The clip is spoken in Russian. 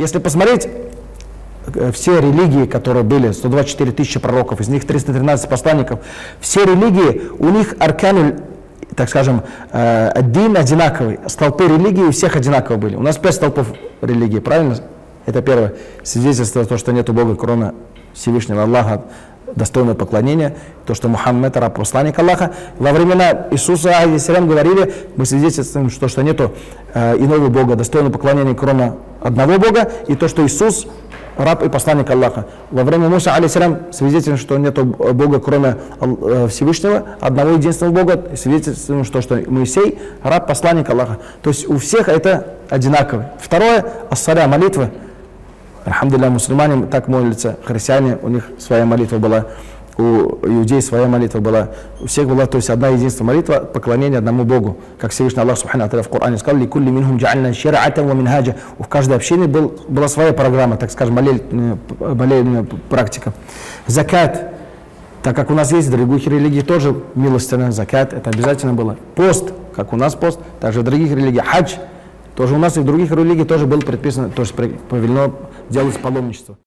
Если посмотреть э, все религии, которые были, 124 тысячи пророков, из них 313 посланников, все религии, у них аркануль, так скажем, э, один одинаковый. Столпы религии у всех одинаково были. У нас пять столпов религии, правильно? Это первое. Свидетельство того, что нет Бога, кроме Всевышнего Аллаха, достойное поклонение, то, что Мухаммед, раб, посланник Аллаха. Во времена Иисуса, алейхиссалям, говорили, мы свидетельствуем, что, что нету э, иного Бога, достойного поклонения, кроме одного Бога, и то, что Иисус раб и посланник Аллаха. Во время Муса, алейсалям, свидетельствуем, что нет Бога, кроме э, Всевышнего, одного единственного Бога, свидетельствуем, что, что Моисей, раб, посланник Аллаха. То есть у всех это одинаково. Второе, ассаля, молитва. Альхамдулилля, мусульмане так молятся, христиане, у них своя молитва была, у иудеев своя молитва была, у всех была, то есть одна единственная молитва, поклонение одному Богу. Как Всевышний Аллах Субхану в Коране сказал, «Ликулли минхум джа'альна шир'атан ва минхаджа». У каждой общины был, была своя программа, так скажем, молельная, молельная практика. Закат, так как у нас есть в других религиях тоже милостивный закат, это обязательно было. Пост, как у нас пост, также в других религиях. Хадж, тоже у нас и в других религиях тоже было предписано, тоже повелено делать паломничество.